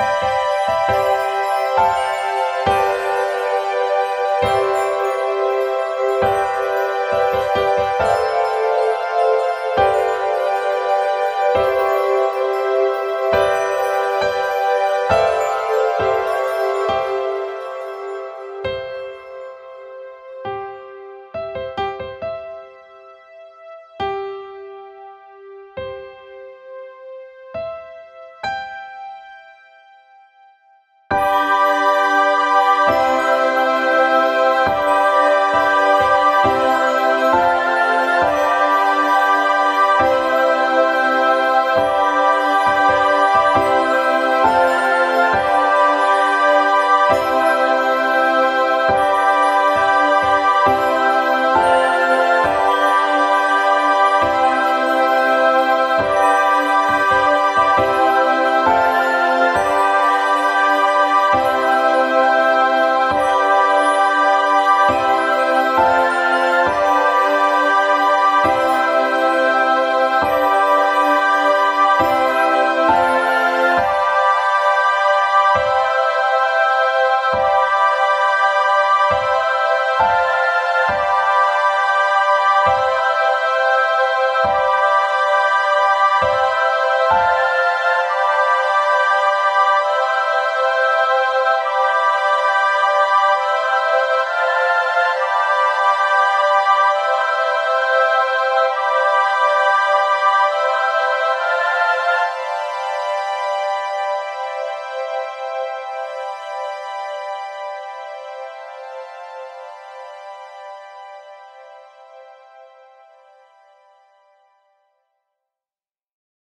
Bye.